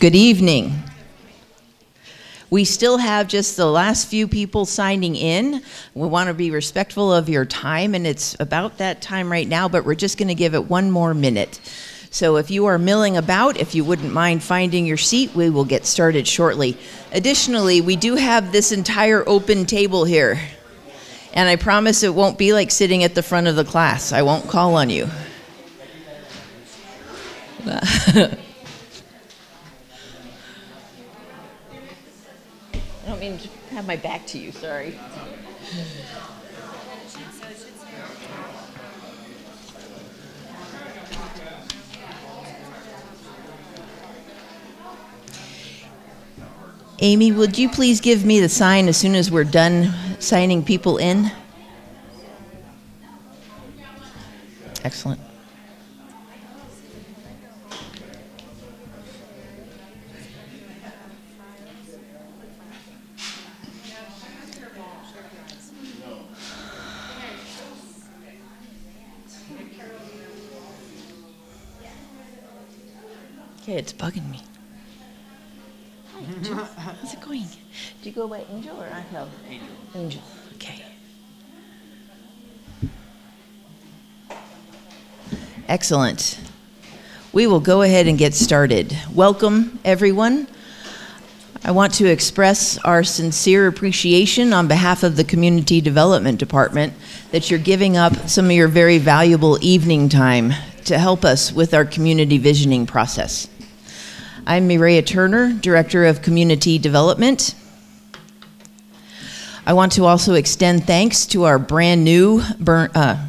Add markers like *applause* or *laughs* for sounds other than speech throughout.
Good evening. We still have just the last few people signing in. We want to be respectful of your time, and it's about that time right now, but we're just going to give it one more minute. So if you are milling about, if you wouldn't mind finding your seat, we will get started shortly. Additionally, we do have this entire open table here. And I promise it won't be like sitting at the front of the class. I won't call on you. *laughs* don't mean to have my back to you, sorry. Amy, would you please give me the sign as soon as we're done signing people in? Excellent. Okay, it's bugging me. *laughs* How's it going? Do you go by Angel or Angel? Angel. Angel, okay. Excellent. We will go ahead and get started. Welcome, everyone. I want to express our sincere appreciation on behalf of the Community Development Department that you're giving up some of your very valuable evening time to help us with our community visioning process. I'm Mireya Turner, Director of Community Development. I want to also extend thanks to our brand new Burn, uh,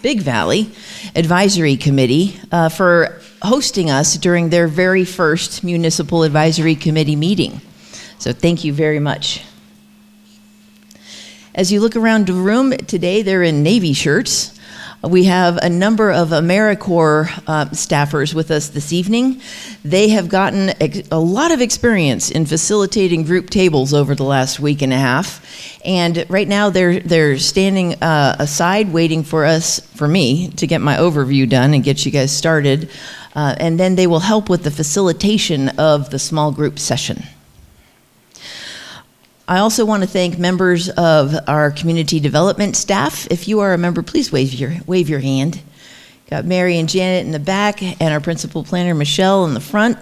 Big Valley Advisory Committee uh, for hosting us during their very first Municipal Advisory Committee meeting. So thank you very much. As you look around the room today, they're in Navy shirts. We have a number of AmeriCorps uh, staffers with us this evening. They have gotten a lot of experience in facilitating group tables over the last week and a half, and right now they're they're standing uh, aside waiting for us, for me, to get my overview done and get you guys started, uh, and then they will help with the facilitation of the small group session. I also want to thank members of our community development staff. If you are a member, please wave your, wave your hand. Got Mary and Janet in the back, and our principal planner, Michelle, in the front.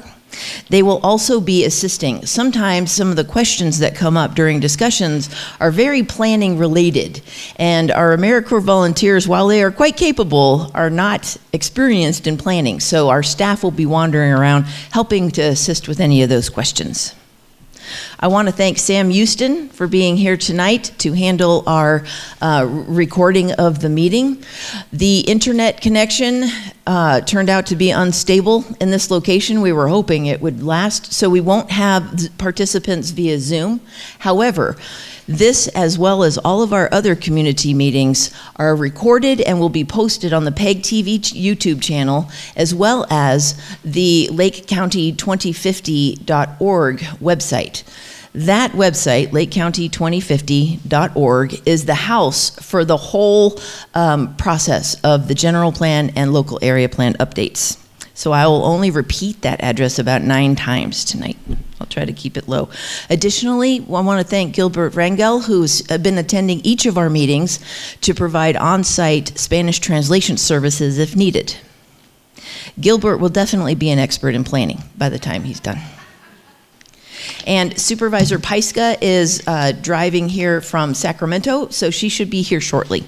They will also be assisting. Sometimes some of the questions that come up during discussions are very planning related, and our AmeriCorps volunteers, while they are quite capable, are not experienced in planning. So our staff will be wandering around helping to assist with any of those questions. I want to thank Sam Houston for being here tonight to handle our uh, recording of the meeting. The internet connection uh, turned out to be unstable in this location. We were hoping it would last, so we won't have participants via Zoom. However, this, as well as all of our other community meetings, are recorded and will be posted on the PEG TV YouTube channel, as well as the lakecounty2050.org website. That website, lakecounty2050.org, is the house for the whole um, process of the general plan and local area plan updates. So I will only repeat that address about nine times tonight. I'll try to keep it low. Additionally, I want to thank Gilbert Rangel, who's been attending each of our meetings to provide on site Spanish translation services if needed. Gilbert will definitely be an expert in planning by the time he's done. And Supervisor Pyska is uh, driving here from Sacramento, so she should be here shortly.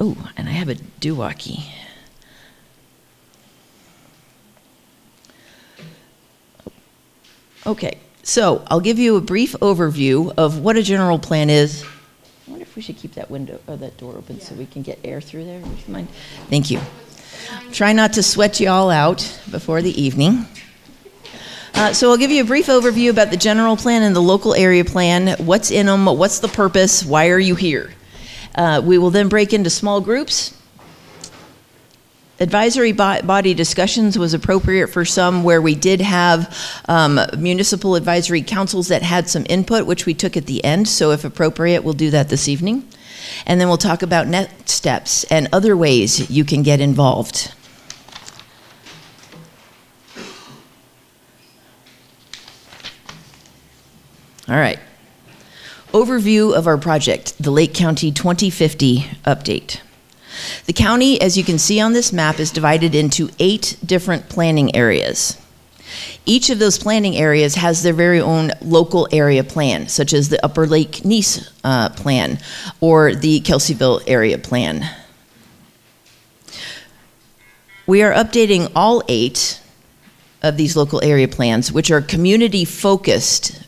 Oh, and I have a doo-wah Okay, so I'll give you a brief overview of what a general plan is. I wonder if we should keep that window or that door open so we can get air through there. Would you mind? Thank you. Try not to sweat you all out before the evening. Uh, so I'll give you a brief overview about the general plan and the local area plan. What's in them? What's the purpose? Why are you here? Uh, we will then break into small groups advisory body discussions was appropriate for some where we did have um, municipal advisory councils that had some input, which we took at the end. So, if appropriate, we'll do that this evening. And then we'll talk about next steps and other ways you can get involved. All right. Overview of our project, the Lake County 2050 update. The county, as you can see on this map, is divided into eight different planning areas. Each of those planning areas has their very own local area plan, such as the Upper Lake Nice uh, plan or the Kelseyville area plan. We are updating all eight of these local area plans, which are community focused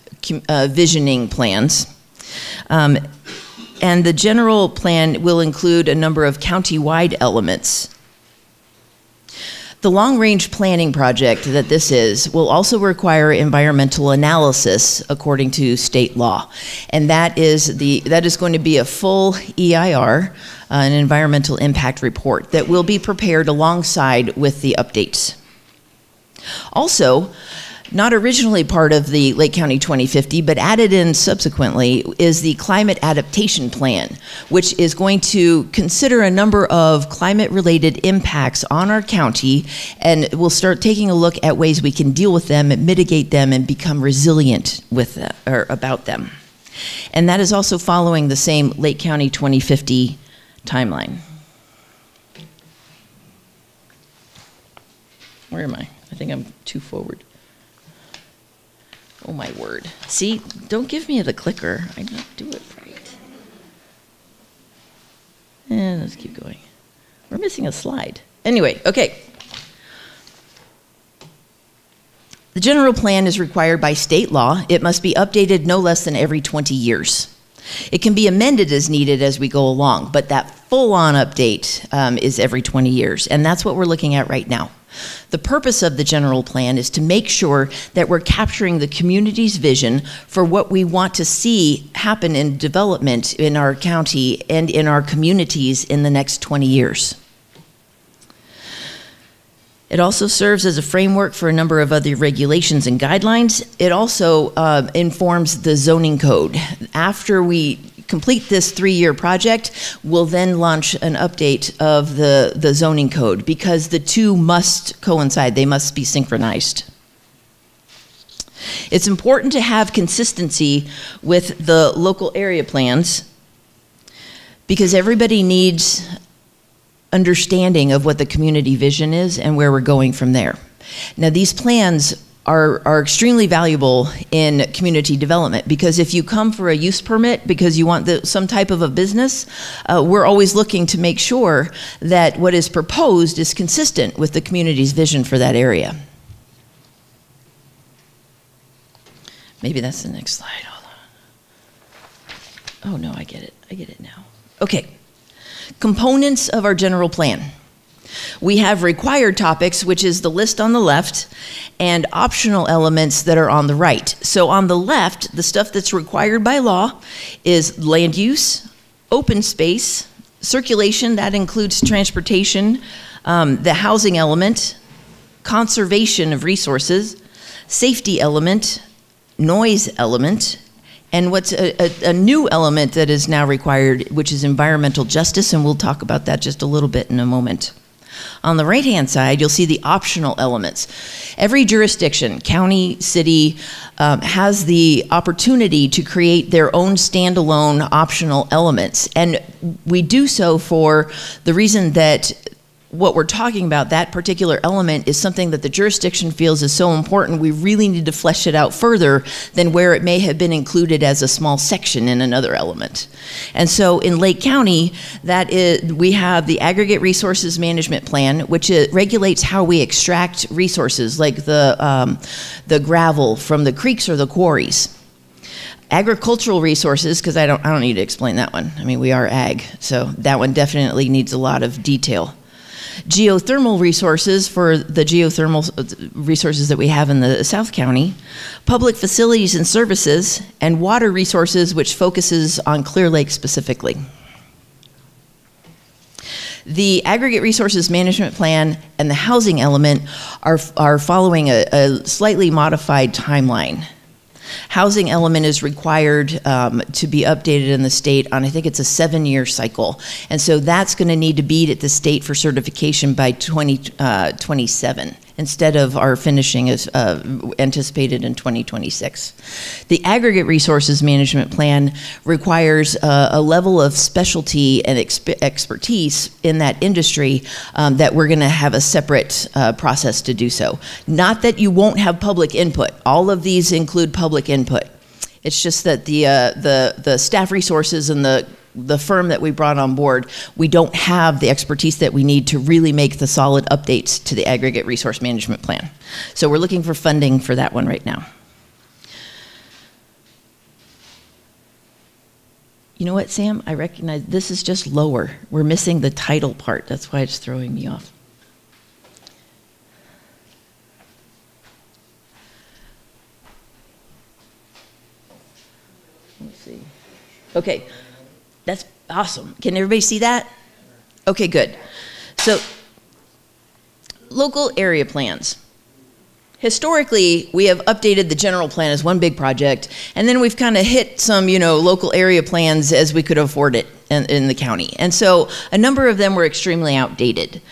uh, visioning plans. Um, and the general plan will include a number of county-wide elements. The long-range planning project that this is will also require environmental analysis according to state law. And that is, the, that is going to be a full EIR, uh, an environmental impact report, that will be prepared alongside with the updates. Also, not originally part of the Lake County 2050, but added in subsequently, is the Climate Adaptation Plan, which is going to consider a number of climate related impacts on our county, and we'll start taking a look at ways we can deal with them, and mitigate them, and become resilient with them, or about them. And that is also following the same Lake County 2050 timeline. Where am I? I think I'm too forward. Oh my word. See, don't give me the clicker. I don't do it right. And let's keep going. We're missing a slide. Anyway, okay. The general plan is required by state law. It must be updated no less than every 20 years. It can be amended as needed as we go along, but that full on update um, is every 20 years, and that's what we're looking at right now. The purpose of the general plan is to make sure that we're capturing the community's vision for what we want to see happen in development in our county and in our communities in the next 20 years. It also serves as a framework for a number of other regulations and guidelines. It also uh, informs the zoning code. After we complete this three-year project, we'll then launch an update of the, the zoning code because the two must coincide. They must be synchronized. It's important to have consistency with the local area plans because everybody needs understanding of what the community vision is and where we're going from there. Now, these plans are, are extremely valuable in community development because if you come for a use permit because you want the, some type of a business, uh, we're always looking to make sure that what is proposed is consistent with the community's vision for that area. Maybe that's the next slide. Oh no, I get it. I get it now. Okay. Components of our general plan. We have required topics, which is the list on the left, and optional elements that are on the right. So on the left, the stuff that's required by law is land use, open space, circulation, that includes transportation, um, the housing element, conservation of resources, safety element, noise element, and what's a, a, a, new element that is now required, which is environmental justice, and we'll talk about that just a little bit in a moment. On the right hand side, you'll see the optional elements. Every jurisdiction, county, city, um, has the opportunity to create their own standalone optional elements. And we do so for the reason that what we're talking about, that particular element, is something that the jurisdiction feels is so important, we really need to flesh it out further than where it may have been included as a small section in another element. And so in Lake County, that is, we have the Aggregate Resources Management Plan, which regulates how we extract resources like the, um, the gravel from the creeks or the quarries agricultural resources because I don't I don't need to explain that one. I mean we are ag, so that one definitely needs a lot of detail geothermal resources for the geothermal uh, resources that we have in the South County, public facilities and services, and water resources, which focuses on Clear Lake specifically. The aggregate resources management plan and the housing element are, are following a, a slightly modified timeline. Housing element is required um, to be updated in the state on, I think it's a seven year cycle. And so that's going to need to be at the state for certification by 2027. 20, uh, instead of our finishing as uh, anticipated in 2026. The aggregate resources management plan requires uh, a level of specialty and exp- expertise in that industry um, that we're going to have a separate uh, process to do so. Not that you won't have public input. All of these include public input. It's just that the uh, the the staff resources and the the firm that we brought on board, we don't have the expertise that we need to really make the solid updates to the aggregate resource management plan. So we're looking for funding for that one right now. You know what, Sam? I recognize this is just lower. We're missing the title part. That's why it's throwing me off. Let's see. Okay, that's awesome. Can everybody see that? Okay, good. So, local area plans. Historically, we have updated the general plan as one big project, and then we've kind of hit some, you know, local area plans as we could afford it in, in the county. And so, a number of them were extremely outdated.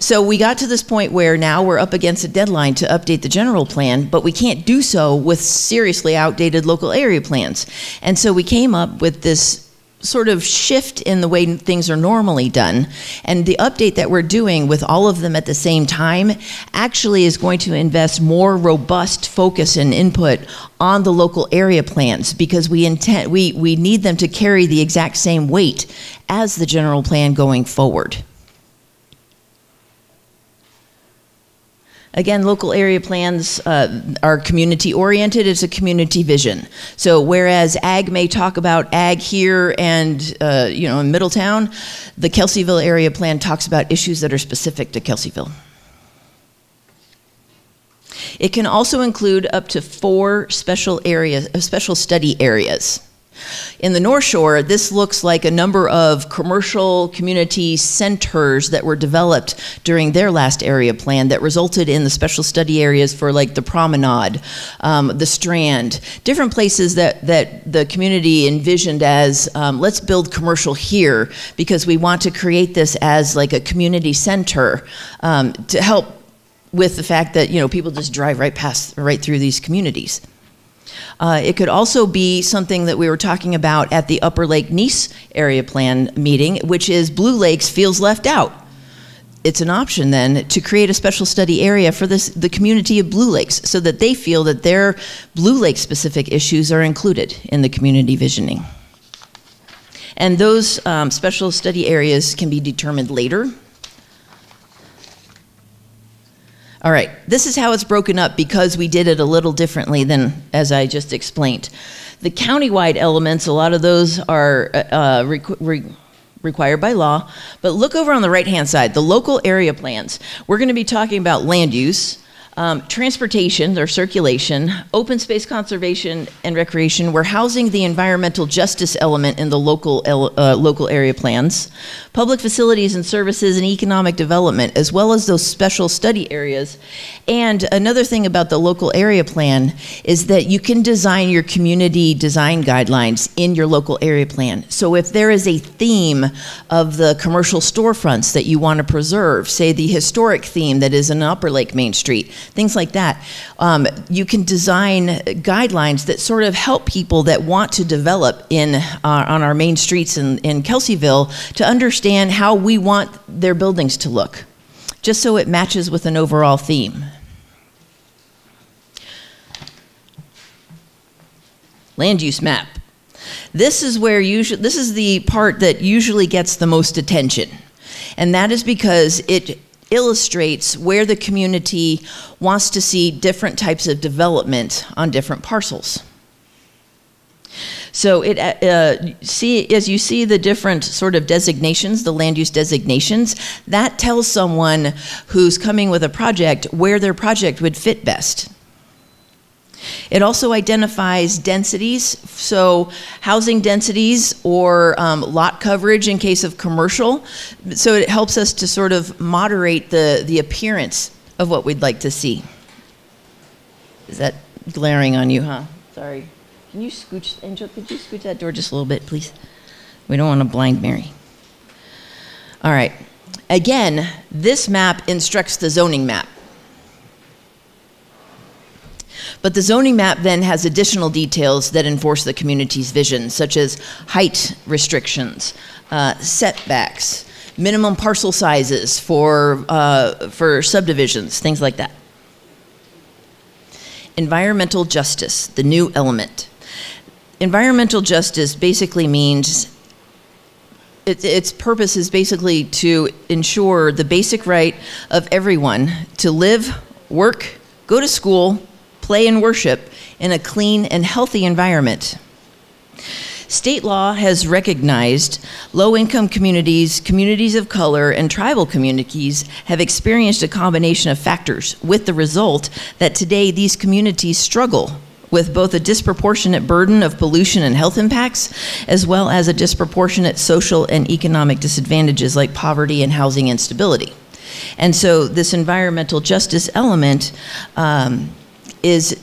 So we got to this point where now we're up against a deadline to update the general plan, but we can't do so with seriously outdated local area plans. And so we came up with this sort of shift in the way things are normally done. And the update that we're doing with all of them at the same time actually is going to invest more robust focus and input on the local area plans because we intend we, we need them to carry the exact same weight as the general plan going forward. Again, local area plans uh, are community oriented. It's a community vision. So whereas ag may talk about ag here and uh, you know in Middletown, the Kelseyville area plan talks about issues that are specific to Kelseyville. It can also include up to four special areas, special study areas. In the North Shore, this looks like a number of commercial community centers that were developed during their last area plan that resulted in the special study areas for like the promenade, um, the strand, different places that, that the community envisioned as um, let's build commercial here because we want to create this as like a community center um, to help with the fact that you know people just drive right past right through these communities. Uh, it could also be something that we were talking about at the Upper Lake Nice area plan meeting, which is Blue Lakes feels left out. It's an option then to create a special study area for this, the community of Blue Lakes so that they feel that their Blue Lake specific issues are included in the community visioning. And those um, special study areas can be determined later All right, this is how it's broken up because we did it a little differently than as I just explained. The countywide elements, a lot of those are uh, uh re required by law, but look over on the right hand side, the local area plans. We're going to be talking about land use, um, transportation or circulation, open space conservation and recreation. We're housing the environmental justice element in the local uh, local area plans, public facilities and services and economic development, as well as those special study areas. And another thing about the local area plan is that you can design your community design guidelines in your local area plan. So if there is a theme of the commercial storefronts that you want to preserve, say the historic theme that is in Upper Lake Main Street things like that. Um, you can design guidelines that sort of help people that want to develop in uh, on our main streets in, in Kelseyville to understand how we want their buildings to look, just so it matches with an overall theme. Land use map. This is where usually this is the part that usually gets the most attention. And that is because it illustrates where the community wants to see different types of development on different parcels. So it uh, uh, see as you see the different sort of designations, the land use designations, that tells someone who's coming with a project where their project would fit best. It also identifies densities, so housing densities or um, lot coverage in case of commercial. So it helps us to sort of moderate the, the appearance of what we'd like to see. Is that glaring on you, huh? Sorry. Can you scooch, Angel, could you scooch that door just a little bit, please? We don't want to blind Mary. All right. Again, this map instructs the zoning map. But the zoning map then has additional details that enforce the community's vision, such as height restrictions, uh, setbacks, minimum parcel sizes for, uh, for subdivisions, things like that. Environmental justice, the new element. Environmental justice basically means its, its purpose is basically to ensure the basic right of everyone to live, work, go to school, play, and worship in a clean and healthy environment. State law has recognized low income communities, communities of color, and tribal communities have experienced a combination of factors, with the result that today these communities struggle with both a disproportionate burden of pollution and health impacts, as well as a disproportionate social and economic disadvantages like poverty and housing instability. And so, this environmental justice element um, is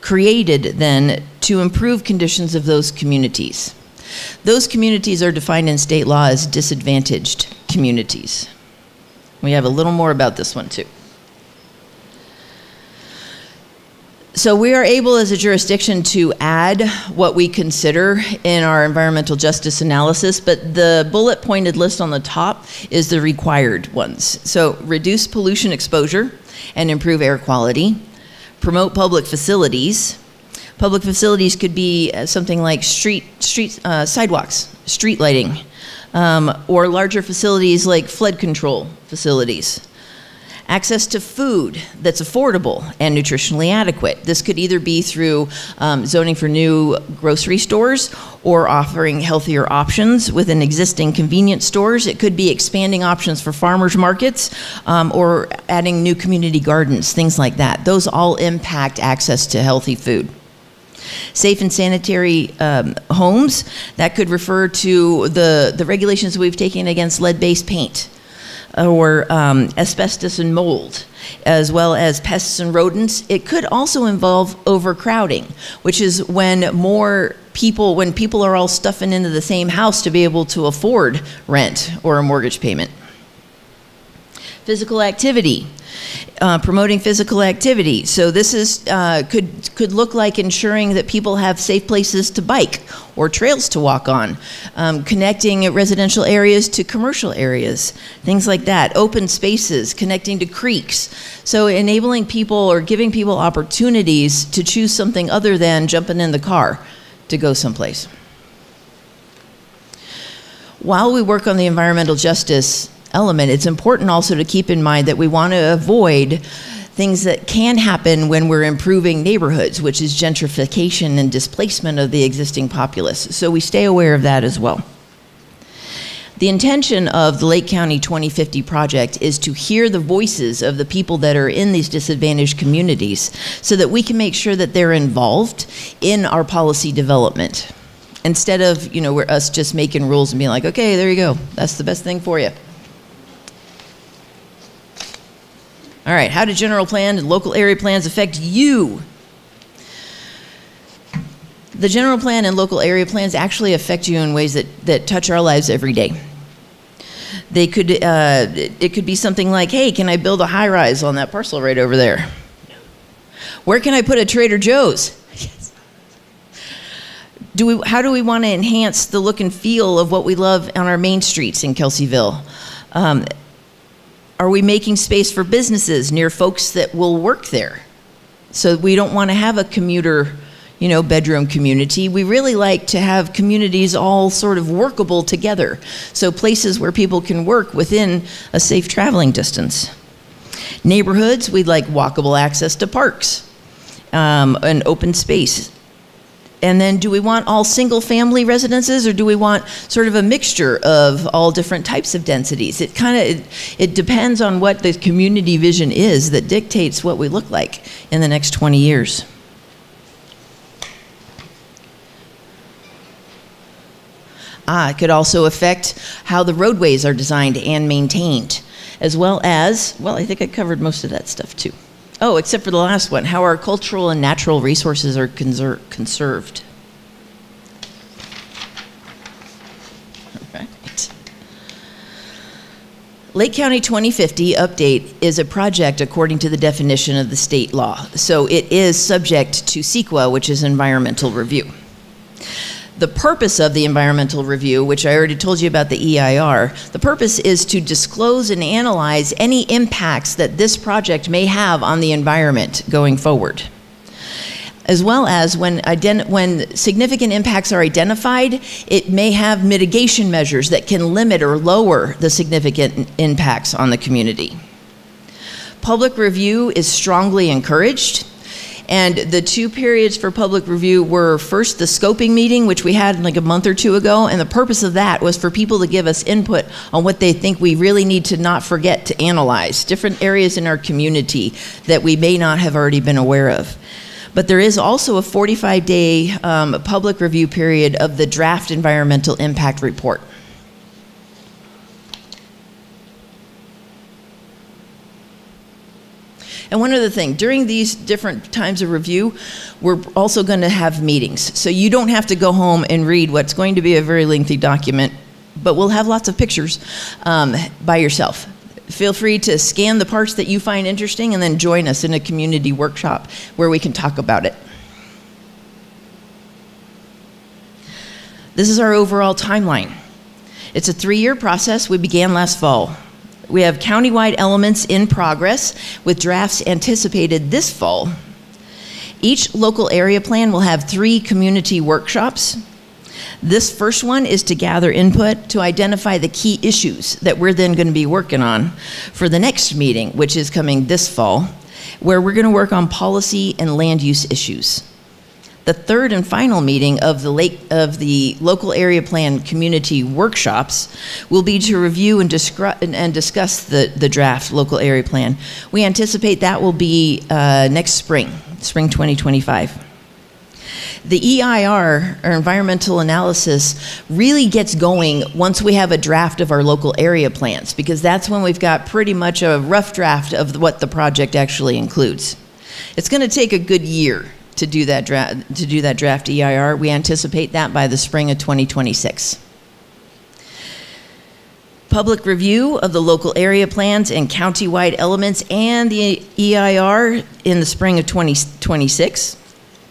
created then to improve conditions of those communities. Those communities are defined in state law as disadvantaged communities. We have a little more about this one too. So we are able as a jurisdiction to add what we consider in our environmental justice analysis, but the bullet pointed list on the top is the required ones. So reduce pollution exposure and improve air quality, promote public facilities. Public facilities could be uh, something like street, street uh, sidewalks, street lighting, um, or larger facilities like flood control facilities access to food that's affordable and nutritionally adequate. This could either be through um, zoning for new grocery stores or offering healthier options within existing convenience stores. It could be expanding options for farmers markets um, or adding new community gardens, things like that. Those all impact access to healthy food. Safe and sanitary um, homes, that could refer to the, the regulations we've taken against lead based paint or um, asbestos and mold, as well as pests and rodents. It could also involve overcrowding, which is when more people, when people are all stuffing into the same house to be able to afford rent or a mortgage payment. Physical activity uh, promoting physical activity. So this is uh, could could look like ensuring that people have safe places to bike or trails to walk on, um, connecting residential areas to commercial areas, things like that. Open spaces, connecting to creeks. So enabling people or giving people opportunities to choose something other than jumping in the car to go someplace. While we work on the environmental justice element, it's important also to keep in mind that we want to avoid things that can happen when we're improving neighborhoods, which is gentrification and displacement of the existing populace. So we stay aware of that as well. The intention of the Lake County 2050 project is to hear the voices of the people that are in these disadvantaged communities so that we can make sure that they're involved in our policy development. Instead of, you know, we're us just making rules and being like, okay, there you go. That's the best thing for you. All right, how do general plan and local area plans affect you? The general plan and local area plans actually affect you in ways that, that touch our lives every day. They could, uh, it could be something like, hey, can I build a high rise on that parcel right over there? Where can I put a Trader Joe's? Do we, how do we want to enhance the look and feel of what we love on our main streets in Kelseyville? Um, are we making space for businesses near folks that will work there? So we don't want to have a commuter, you know, bedroom community. We really like to have communities all sort of workable together. So places where people can work within a safe traveling distance. Neighborhoods, we'd like walkable access to parks um, and open space. And then do we want all single family residences or do we want sort of a mixture of all different types of densities? It kind of it, it, depends on what the community vision is that dictates what we look like in the next 20 years. Ah, it could also affect how the roadways are designed and maintained, as well as, well, I think I covered most of that stuff too. Oh, except for the last one, how our cultural and natural resources are conser conserved. Lake County 2050 update is a project according to the definition of the state law. So it is subject to CEQA, which is environmental review. The purpose of the environmental review, which I already told you about the EIR, the purpose is to disclose and analyze any impacts that this project may have on the environment going forward as well as when, when significant impacts are identified, it may have mitigation measures that can limit or lower the significant impacts on the community. Public review is strongly encouraged. And the two periods for public review were first the scoping meeting, which we had like a month or two ago, and the purpose of that was for people to give us input on what they think we really need to not forget to analyze, different areas in our community that we may not have already been aware of. But there is also a 45 day um, public review period of the draft environmental impact report. And one other thing, during these different times of review, we're also going to have meetings. So you don't have to go home and read what's going to be a very lengthy document, but we'll have lots of pictures um, by yourself. Feel free to scan the parts that you find interesting and then join us in a community workshop where we can talk about it. This is our overall timeline. It's a three year process. We began last fall. We have countywide elements in progress with drafts anticipated this fall. Each local area plan will have three community workshops this first one is to gather input to identify the key issues that we're then going to be working on for the next meeting, which is coming this fall, where we're going to work on policy and land use issues. The third and final meeting of the, lake, of the local area plan community workshops will be to review and, and, and discuss the, the draft local area plan. We anticipate that will be uh, next spring, spring 2025. The EIR, or environmental analysis, really gets going once we have a draft of our local area plans, because that's when we've got pretty much a rough draft of what the project actually includes. It's going to take a good year to do that draft to do that draft EIR. We anticipate that by the spring of 2026 public review of the local area plans and county-wide elements and the EIR in the spring of 2026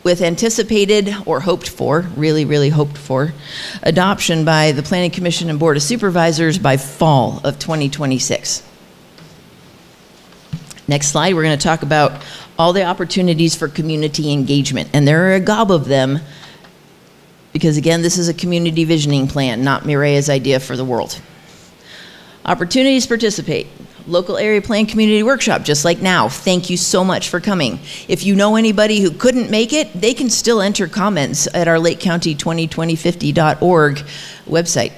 with anticipated or hoped for, really, really hoped for, adoption by the Planning Commission and Board of Supervisors by fall of 2026. Next slide, we're going to talk about all the opportunities for community engagement. And there are a gob of them because, again, this is a community visioning plan, not Mireya's idea for the world. Opportunities participate local area plan community workshop, just like now. Thank you so much for coming. If you know anybody who couldn't make it, they can still enter comments at our Lake County 202050.org website.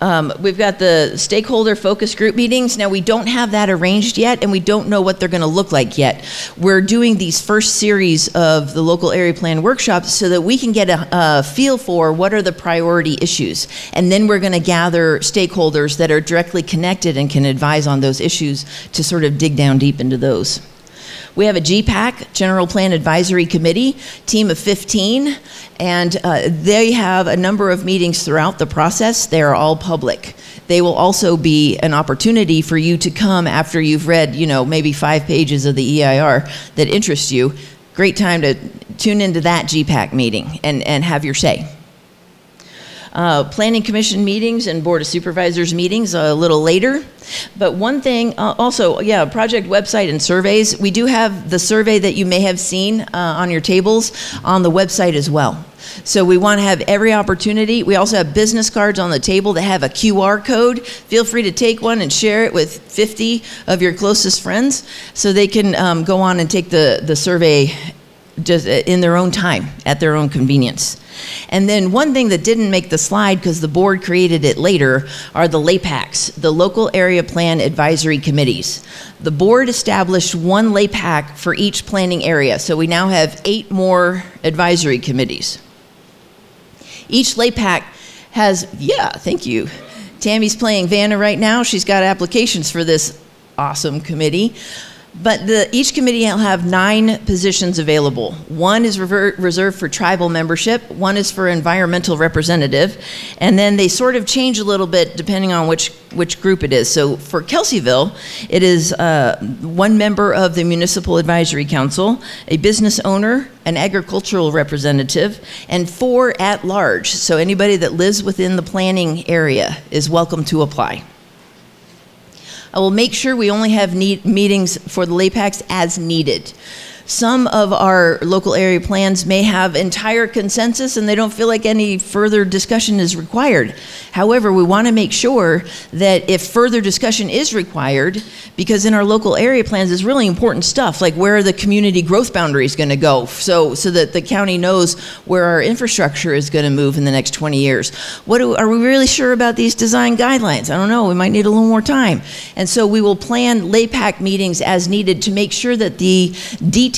Um, we've got the stakeholder focus group meetings. Now, we don't have that arranged yet, and we don't know what they're going to look like yet. We're doing these first series of the local area plan workshops so that we can get a, a feel for what are the priority issues. And then we're going to gather stakeholders that are directly connected and can advise on those issues to sort of dig down deep into those. We have a GPAC, General Plan Advisory Committee, team of 15, and uh, they have a number of meetings throughout the process. They are all public. They will also be an opportunity for you to come after you've read, you know, maybe five pages of the EIR that interest you. Great time to tune into that GPAC meeting and, and have your say. Uh, planning commission meetings and board of supervisors meetings a little later. But one thing, uh, also, yeah, project website and surveys. We do have the survey that you may have seen uh, on your tables on the website as well. So we want to have every opportunity. We also have business cards on the table that have a QR code. Feel free to take one and share it with 50 of your closest friends so they can um, go on and take the, the survey just uh, in their own time at their own convenience. And then one thing that didn't make the slide because the board created it later are the LAPACs, the Local Area Plan Advisory Committees. The board established one LAPAC for each planning area, so we now have eight more advisory committees. Each LAPAC has, yeah, thank you. Tammy's playing Vanna right now. She's got applications for this awesome committee. But the, each committee will have nine positions available. One is reserved for tribal membership, one is for environmental representative, and then they sort of change a little bit depending on which, which group it is. So for Kelseyville, it is uh, one member of the Municipal Advisory Council, a business owner, an agricultural representative, and four at large. So anybody that lives within the planning area is welcome to apply. I will make sure we only have meetings for the LAPACs as needed. Some of our local area plans may have entire consensus and they don't feel like any further discussion is required. However, we want to make sure that if further discussion is required, because in our local area plans is really important stuff, like where are the community growth boundaries going to go, so so that the county knows where our infrastructure is going to move in the next 20 years. What do, are we really sure about these design guidelines? I don't know. We might need a little more time, and so we will plan LAPAC meetings as needed to make sure that the details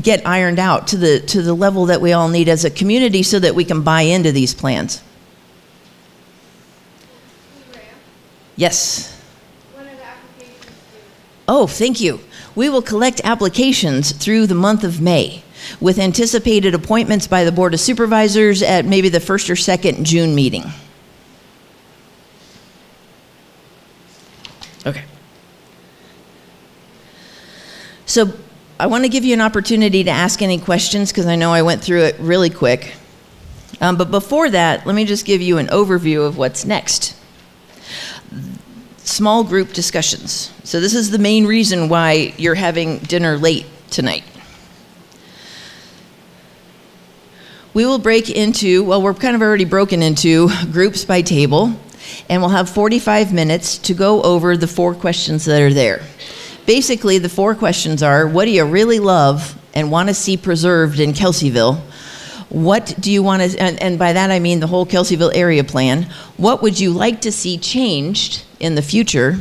get ironed out to the to the level that we all need as a community so that we can buy into these plans. Yes. Oh, thank you. We will collect applications through the month of May with anticipated appointments by the Board of Supervisors at maybe the first or second June meeting. So I want to give you an opportunity to ask any questions because I know I went through it really quick. Um, but before that, let me just give you an overview of what's next. Small group discussions. So, this is the main reason why you're having dinner late tonight. We will break into, well, we're kind of already broken into groups by table, and we'll have 45 minutes to go over the four questions that are there. Basically, the four questions are what do you really love and want to see preserved in Kelseyville? What do you want to, and, and, by that I mean the whole Kelseyville area plan. What would you like to see changed in the future?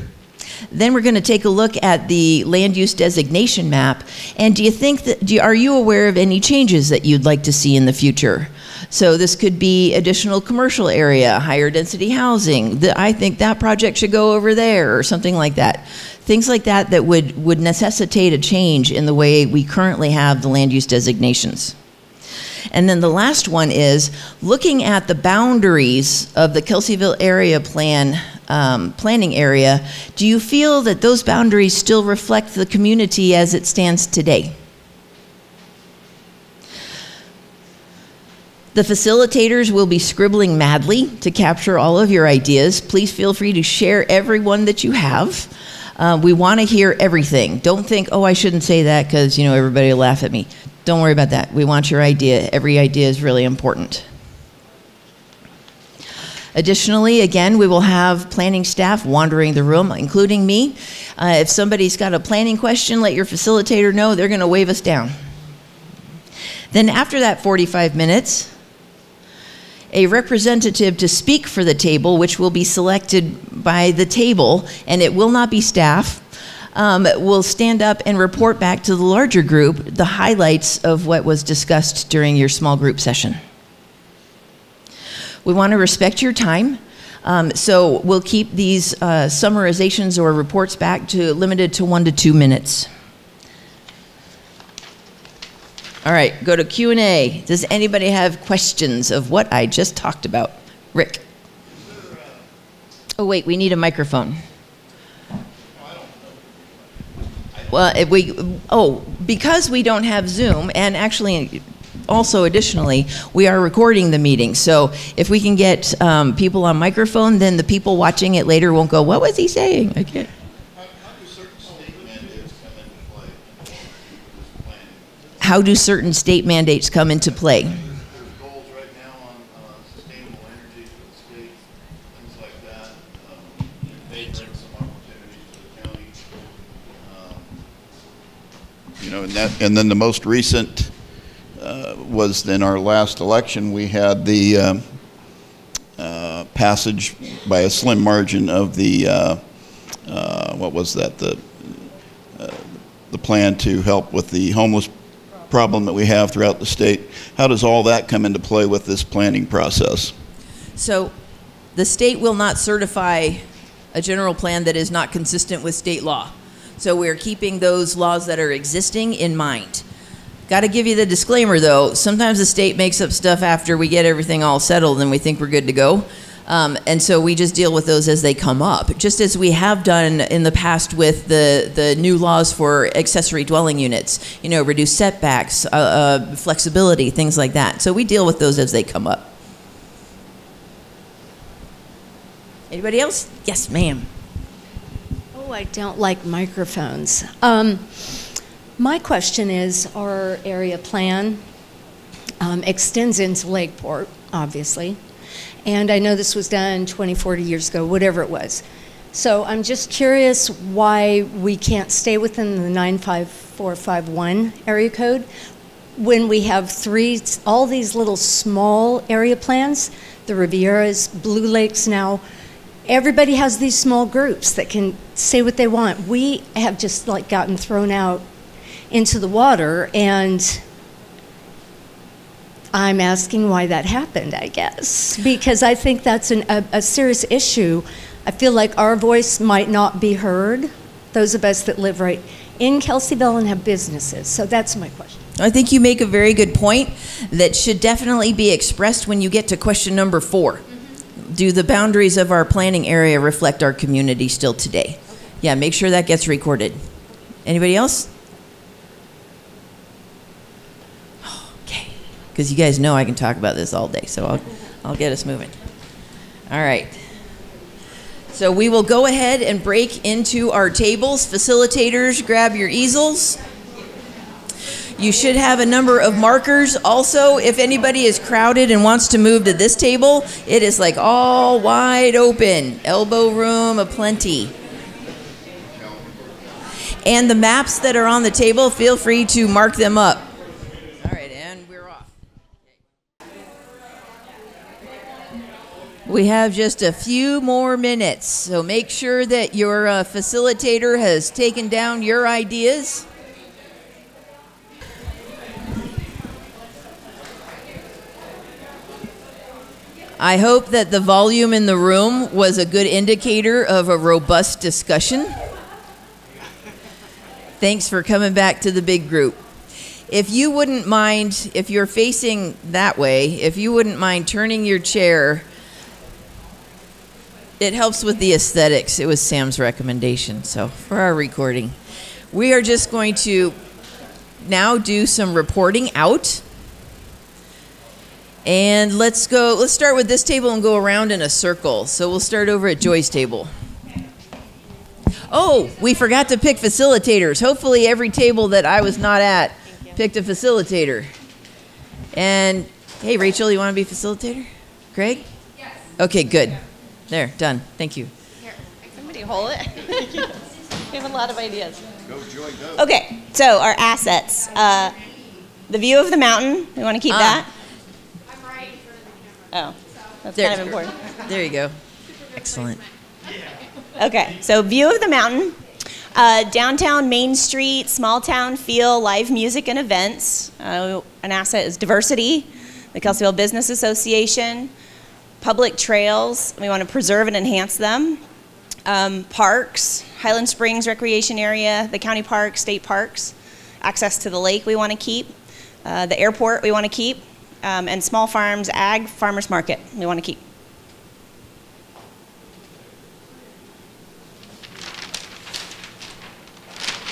Then we're going to take a look at the land use designation map. And do you think that, do you, are you aware of any changes that you'd like to see in the future? So this could be additional commercial area, higher density housing. The, I think that project should go over there or something like that. Things like that that would, would necessitate a change in the way we currently have the land use designations. And then the last one is looking at the boundaries of the Kelseyville area plan um, planning area. Do you feel that those boundaries still reflect the community as it stands today? The facilitators will be scribbling madly to capture all of your ideas. Please feel free to share every one that you have. Uh, we want to hear everything. Don't think, oh, I shouldn't say that because you know everybody will laugh at me. Don't worry about that. We want your idea. Every idea is really important. Additionally, again, we will have planning staff wandering the room, including me. Uh, if somebody's got a planning question, let your facilitator know. They're going to wave us down. Then, after that 45 minutes, a representative to speak for the table, which will be selected by the table, and it will not be staff, um, will stand up and report back to the larger group the highlights of what was discussed during your small group session. We want to respect your time. Um, so we'll keep these uh, summarizations or reports back to limited to one to two minutes. All right, go to Q&A. Does anybody have questions of what I just talked about? Rick. Oh wait, we need a microphone. Well, if we oh, because we don't have Zoom and actually also additionally, we are recording the meeting. So if we can get um, people on microphone, then the people watching it later won't go, "What was he saying?" I can't. How do certain state mandates come into play? Right on uh. Um. Um, You know, and that, and then the most recent uh, was in our last election, we had the um, uh, passage by a slim margin of the, uh, uh, what was that, the, uh, the plan to help with the homeless problem that we have throughout the state. How does all that come into play with this planning process? So the state will not certify a general plan that is not consistent with state law. So we're keeping those laws that are existing in mind. Got to give you the disclaimer though. Sometimes the state makes up stuff after we get everything all settled and we think we're good to go. Um, and so we just deal with those as they come up, just as we have done in the past with the, the new laws for accessory dwelling units, you know, reduce setbacks, uh, uh, flexibility, things like that. So we deal with those as they come up. Anybody else? Yes, ma'am. Oh, I don't like microphones. Um, my question is, our area plan um, extends into Lakeport, obviously, and I know this was done 20, 40 years ago, whatever it was. So I'm just curious why we can't stay within the 95451 area code when we have three, all these little small area plans, the Rivieras, Blue Lakes now, everybody has these small groups that can say what they want. We have just like gotten thrown out into the water and I'm asking why that happened, I guess, because I think that's an, a, a serious issue. I feel like our voice might not be heard, those of us that live right in Kelseyville and have businesses. So that's my question. I think you make a very good point that should definitely be expressed when you get to question number 4 mm-hmm. Do the boundaries of our planning area reflect our community still today? Okay. Yeah, make sure that gets recorded. Anybody else? Because you guys know I can talk about this all day, so I'll, I'll get us moving. All right. So we will go ahead and break into our tables. Facilitators, grab your easels. You should have a number of markers. Also, if anybody is crowded and wants to move to this table, it is like all wide open, elbow room aplenty. And the maps that are on the table, feel free to mark them up. All right, and we're off. We have just a few more minutes, so make sure that your uh, facilitator has taken down your ideas. I hope that the volume in the room was a good indicator of a robust discussion. Thanks for coming back to the big group. If you wouldn't mind, if you're facing that way, if you wouldn't mind turning your chair, it helps with the aesthetics. It was Sam's recommendation, so for our recording. We are just going to now do some reporting out and let's go, let's start with this table and go around in a circle. So we'll start over at Joy's table. Oh, we forgot to pick facilitators. Hopefully, every table that I was not at picked a facilitator. And hey, Rachel, you want to be facilitator? Craig? Yes. Okay, good. There, done. Thank you. Here, somebody hold it. *laughs* we have a lot of ideas. Go, Joy, go. Okay, so our assets. Uh, the view of the mountain, we want to keep ah. that. Oh, that's there, kind of important. There you go. Excellent. Okay, so view of the mountain. Uh, downtown Main Street, small town feel, live music and events. Uh, an asset is diversity, the Kelseyville Business Association, public trails, we want to preserve and enhance them. Um, parks, Highland Springs Recreation Area, the county park, state parks, access to the lake we want to keep, uh, the airport we want to keep, um, and small farms, ag, farmers market, we want to keep.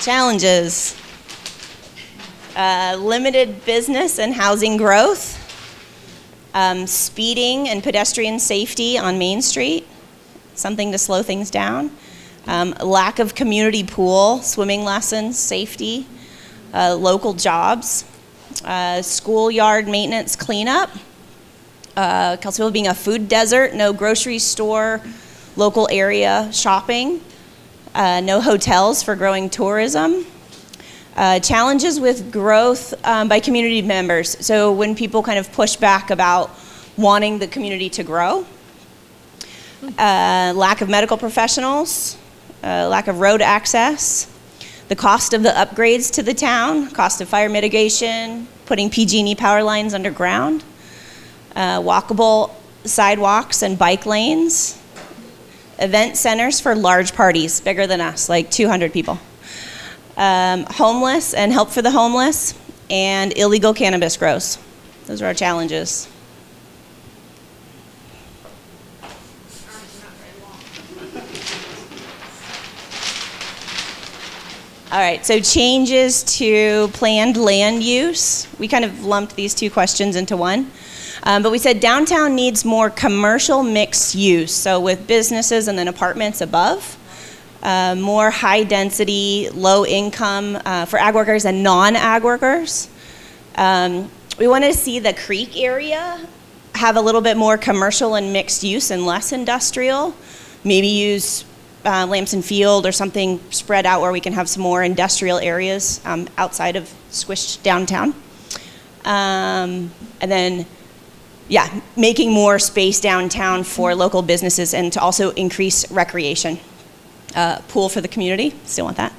Challenges. Uh, limited business and housing growth, um, speeding and pedestrian safety on Main Street, something to slow things down, um, lack of community pool, swimming lessons, safety, uh, local jobs, uh, schoolyard maintenance cleanup. Uh, Kelseyville being a food desert, no grocery store, local area shopping, uh, no hotels for growing tourism. Uh, challenges with growth um, by community members. So when people kind of push back about wanting the community to grow, uh, lack of medical professionals, uh, lack of road access, the cost of the upgrades to the town, cost of fire mitigation, putting PG&E power lines underground, uh, walkable sidewalks and bike lanes, event centers for large parties, bigger than us, like 200 people. Um, homeless and help for the homeless, and illegal cannabis grows. Those are our challenges. All right, so changes to planned land use. We kind of lumped these two questions into one. Um, but we said downtown needs more commercial mixed use, so with businesses and then apartments above. Uh, more high density, low income uh, for ag workers and non ag workers. Um, we want to see the creek area have a little bit more commercial and mixed use and less industrial. Maybe use uh, Lampson Field or something spread out where we can have some more industrial areas um, outside of squished downtown. Um, and then, yeah, making more space downtown for local businesses and to also increase recreation. Uh, pool for the community, still want that.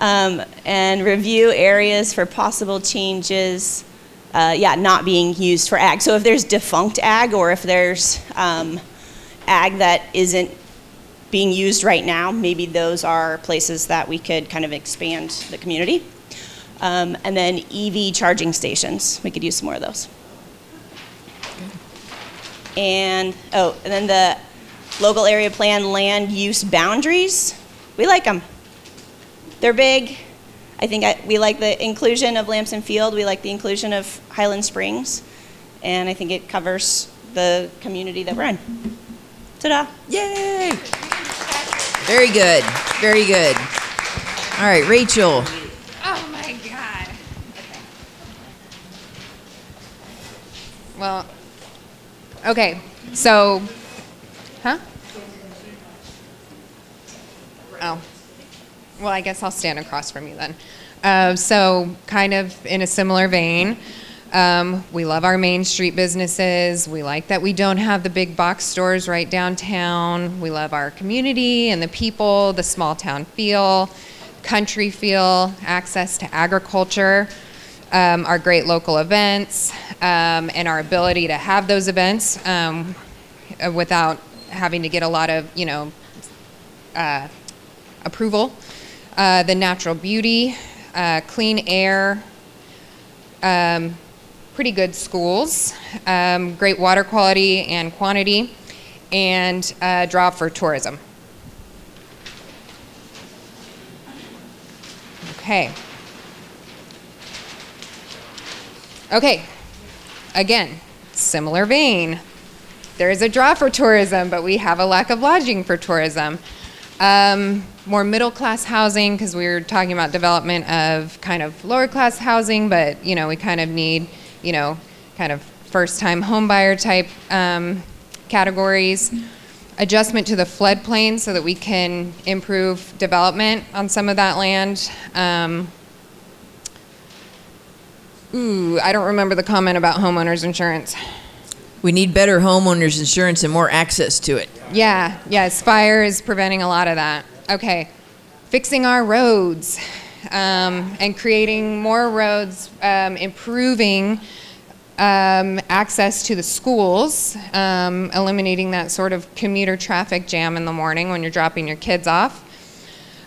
Um, and review areas for possible changes, uh, yeah, not being used for ag. So if there's defunct ag or if there's um, ag that isn't being used right now, maybe those are places that we could kind of expand the community. Um, and then EV charging stations, we could use some more of those. And, oh, and then the local area plan land use boundaries, we like them. They're big. I think I, we like the inclusion of Lampson Field. We like the inclusion of Highland Springs. And I think it covers the community that we're in. Ta-da. Yay! Very good. Very good. All right, Rachel. Oh my god. Okay. Well, okay. So, huh? Oh. Well, I guess I'll stand across from you then. Uh, so, kind of in a similar vein, um, we love our Main Street businesses. We like that we don't have the big box stores right downtown. We love our community and the people, the small town feel, country feel, access to agriculture, um, our great local events, um, and our ability to have those events um, without having to get a lot of, you know, uh, approval. Uh, the natural beauty, uh, clean air, um, pretty good schools, um, great water quality and quantity, and uh, draw for tourism. Okay. Okay. Again, similar vein. There is a draw for tourism, but we have a lack of lodging for tourism. Um, more middle class housing, because we were talking about development of kind of lower class housing, but you know we kind of need you know kind of first time homebuyer type um, categories. Adjustment to the floodplain so that we can improve development on some of that land. Um, ooh, I don't remember the comment about homeowners insurance. We need better homeowners insurance and more access to it. Yeah, yes, fire is preventing a lot of that. Okay, fixing our roads um, and creating more roads, um, improving um, access to the schools, um, eliminating that sort of commuter traffic jam in the morning when you're dropping your kids off.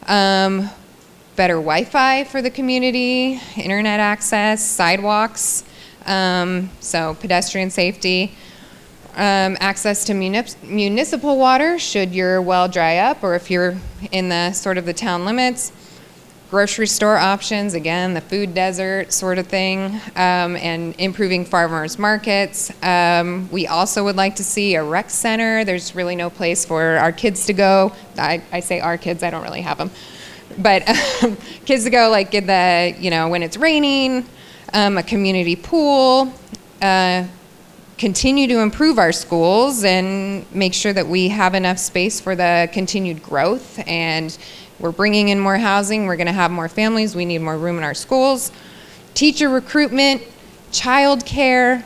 Um, better Wi Fi for the community, internet access, sidewalks, um, so pedestrian safety. Um, access to municip- municipal water should your well dry up or if you're in the sort of the town limits. Grocery store options again the food desert sort of thing um, and improving farmers markets. Um, we also would like to see a rec center. There's really no place for our kids to go. I, I say our kids i don't really have them but um, *laughs* kids to go like in the you know when it's raining um, a community pool uh, continue to improve our schools and make sure that we have enough space for the continued growth. And we're bringing in more housing, we're going to have more families, we need more room in our schools. Teacher recruitment, child care,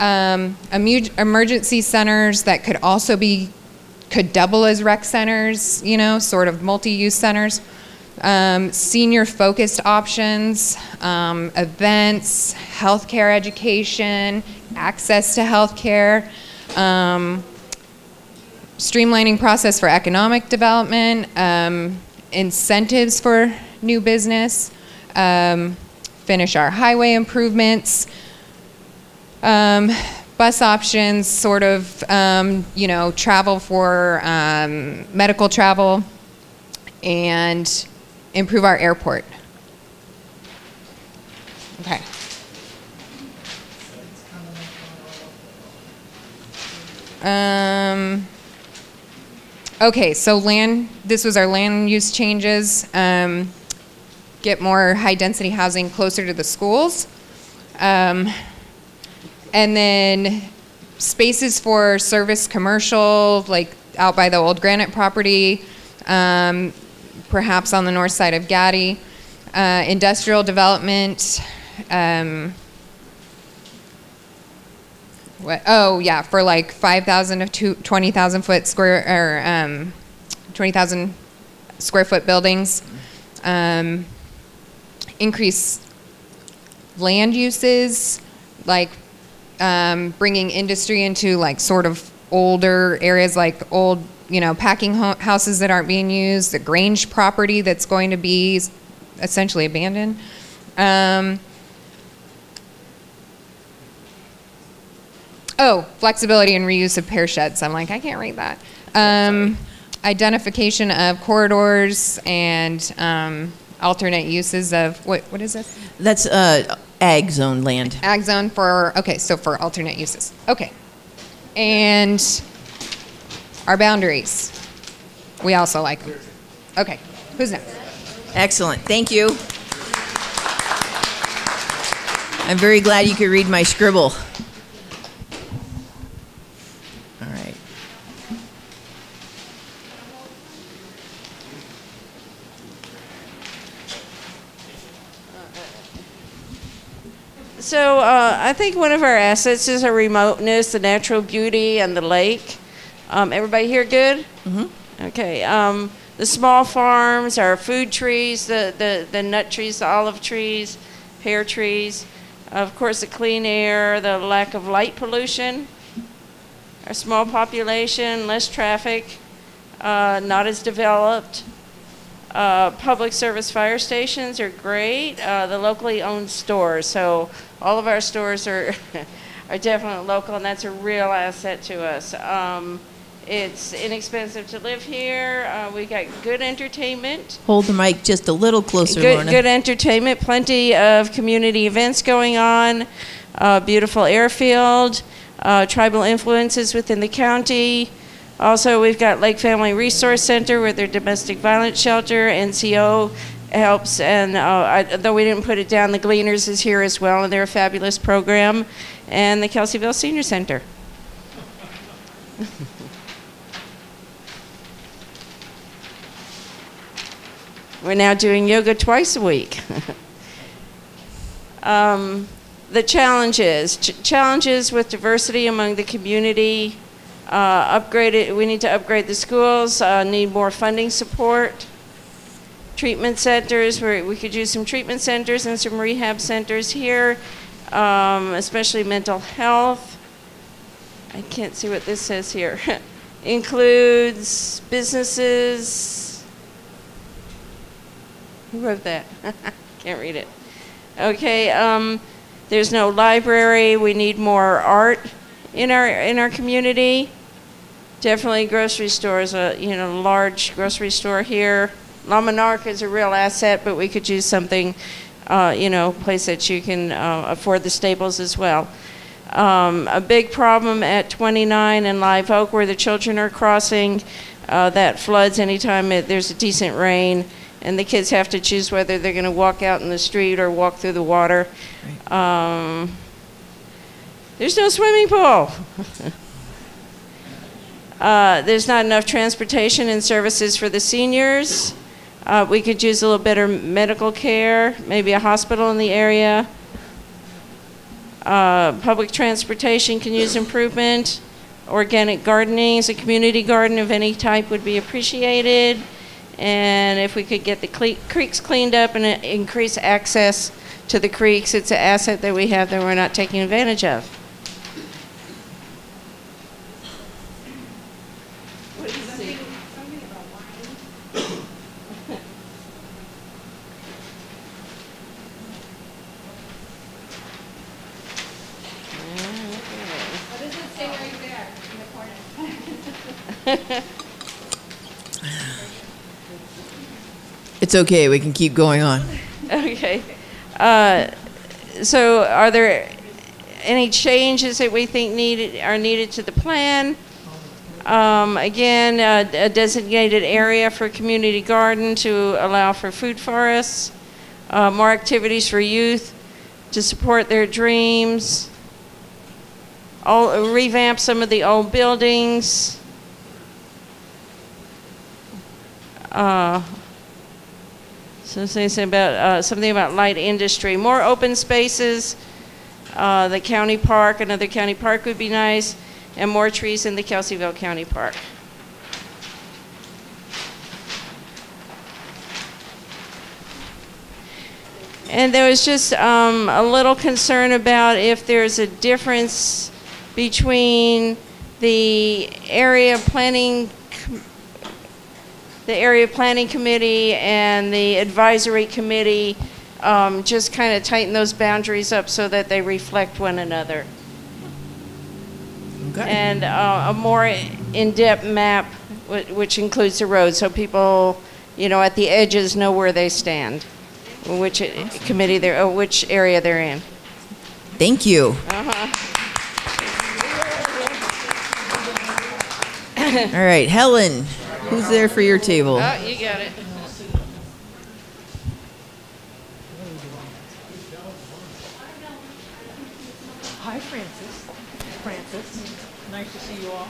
um, emergency centers that could also be, could double as rec centers, you know, sort of multi use centers. Um, senior focused options, um, events, healthcare education, access to healthcare, um, streamlining process for economic development, um, incentives for new business, um, finish our highway improvements, um, bus options, sort of, you know, travel for medical travel, and improve our airport. Okay. Um, okay, so land, this was our land use changes. Um, get more high density housing closer to the schools. Um, and then spaces for service commercial, like out by the old granite property, um, perhaps on the north side of Gaddy. Uh, industrial development, um, what, oh yeah, for like 5,000 to 20,000 foot square, or um, 20,000 square foot buildings. Um, increase land uses, like um, bringing industry into like sort of older areas, like old, you know, packing ho- houses that aren't being used, the Grange property that's going to be essentially abandoned. Um, oh, flexibility and reuse of pear sheds. I'm like, I can't read that. Um, identification of corridors and um, alternate uses of what? What is this? That's uh, ag zone land. Ag zone for okay, so for alternate uses. Okay, and our boundaries. We also like them. Okay, who's next? Excellent. Thank you. I'm very glad you could read my scribble. All right. So uh, I think one of our assets is our remoteness, the natural beauty, and the lake. Um, everybody here good? Mm-hmm. Okay. Um, the small farms, our food trees, the, the, the nut trees, the olive trees, pear trees. Of course, the clean air, the lack of light pollution, our small population, less traffic, uh, not as developed. Uh, public service fire stations are great. Uh, the locally owned stores, so all of our stores are *laughs* are definitely local, and that's a real asset to us. Um, it's inexpensive to live here. Uh, we got good entertainment. Hold the mic just a little closer, Good, Lorna. good entertainment. Plenty of community events going on. Uh, beautiful airfield. Uh, tribal influences within the county. Also, we've got Lake Family Resource Center with their domestic violence shelter. NCO helps, and uh, I, though we didn't put it down, the Gleaners is here as well, and they're a fabulous program. And the Kelseyville Senior Center. *laughs* We're now doing yoga twice a week. *laughs* um, the challenges ch- challenges with diversity among the community. Uh, upgrade it. We need to upgrade the schools. Uh, need more funding support. Treatment centers. Where we could use some treatment centers and some rehab centers here, um, especially mental health. I can't see what this says here. *laughs* Includes businesses. Who wrote that? *laughs* Can't read it. Okay, um, there's no library. We need more art in our in our community. Definitely grocery stores. A you know large grocery store here. La Monarque is a real asset, but we could use something, uh, you know, place that you can uh, afford the staples as well. Um, a big problem at 29 and Live Oak where the children are crossing. Uh, that floods anytime it, there's a decent rain and the kids have to choose whether they're going to walk out in the street or walk through the water. Um, there's no swimming pool. *laughs* uh, there's not enough transportation and services for the seniors. Uh, we could use a little better medical care, maybe a hospital in the area. Uh, public transportation can use improvement. Organic gardening, a community garden of any type would be appreciated. And if we could get the cle- creeks cleaned up and uh, increase access to the creeks, it's an asset that we have that we're not taking advantage of. It's okay, we can keep going on. Okay. Uh, So are there any changes that we think needed, are needed to the plan? Um, Again, uh, a designated area for community garden to allow for food forests, uh, more activities for youth to support their dreams, all, revamp some of the old buildings. Uh, so something about uh, something about light industry, more open spaces. Uh, the county park, another county park would be nice, and more trees in the Kelseyville County Park. And there was just um, a little concern about if there's a difference between the area planning the area planning committee and the advisory committee, um, just kind of tighten those boundaries up so that they reflect one another. Okay. And uh, a more in-depth map, which includes the road, so people, you know, at the edges know where they stand, which uh, committee they're, uh, which area they're in. Thank you. Uh -huh. All right, Helen, who's there for your table? Oh, you got it. Hi, Francis. Francis, nice to see you all.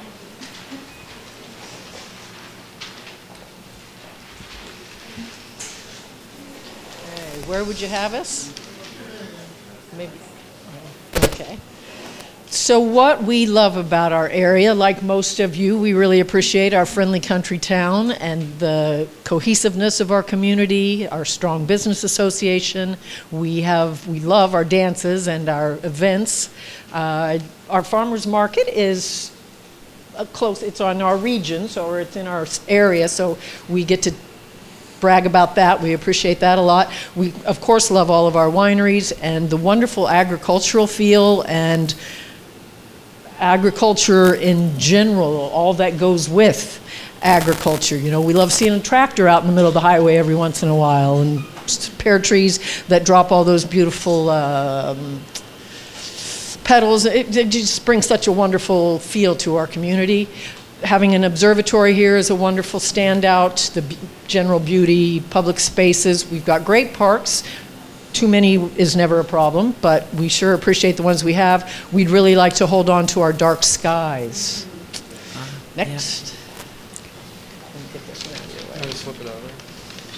Hey, where would you have us? Maybe, okay. So what we love about our area, like most of you, we really appreciate our friendly country town and the cohesiveness of our community, our strong business association. We have, we love our dances and our events. Uh, Our farmers market is uh, close, it's on our region, so it's in our area, so we get to brag about that. We appreciate that a lot. We, of course, love all of our wineries and the wonderful agricultural feel and agriculture in general, all that goes with agriculture. You know, we love seeing a tractor out in the middle of the highway every once in a while and pear trees that drop all those beautiful um, petals. It, it just brings such a wonderful feel to our community. Having an observatory here is a wonderful standout. The general beauty, public spaces. We've got great parks. Too many is never a problem, but we sure appreciate the ones we have. We'd really like to hold on to our dark skies. Next. Let me get this around your way.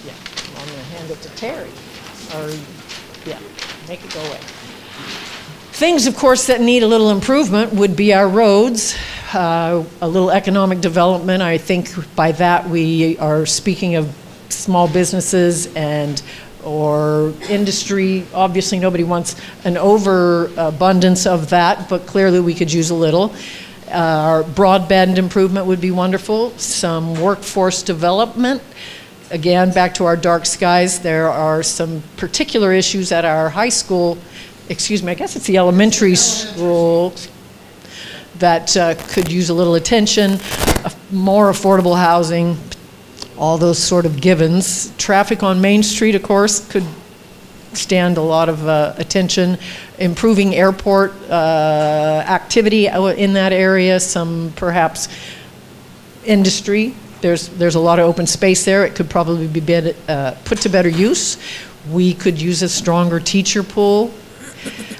Yeah, I'm going to hand it to Terry. Or, yeah, make it go away. Things, of course, that need a little improvement would be our roads, uh, a little economic development. I think by that we are speaking of small businesses and or industry. Obviously, nobody wants an overabundance of that, but clearly we could use a little. Uh, our broadband improvement would be wonderful. Some workforce development. Again, back to our dark skies, there are some particular issues at our high school, excuse me, I guess it's the elementary school, that uh, could use a little attention, uh, more affordable housing, all those sort of givens. Traffic on Main Street, of course, could stand a lot of uh, attention. Improving airport uh, activity in that area, some perhaps industry. There's, there's a lot of open space there. It could probably be uh, put to better use. We could use a stronger teacher pool.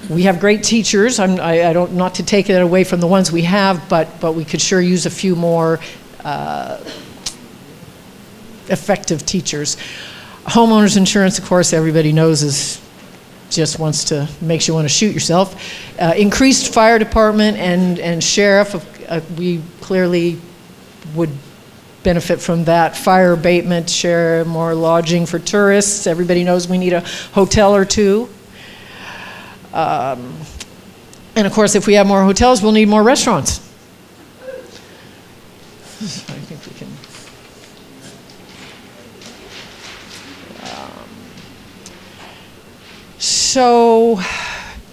We have great teachers. I'm, I, I don't, not to take it away from the ones we have, but, but we could sure use a few more uh, effective teachers. Homeowners insurance, of course, everybody knows is just wants to makes you want to shoot yourself. Uh, increased fire department and and sheriff, uh, we clearly would benefit from that. Fire abatement, share more lodging for tourists. Everybody knows we need a hotel or two. Um, and of course, if we have more hotels, we'll need more restaurants. I think we can. Um, So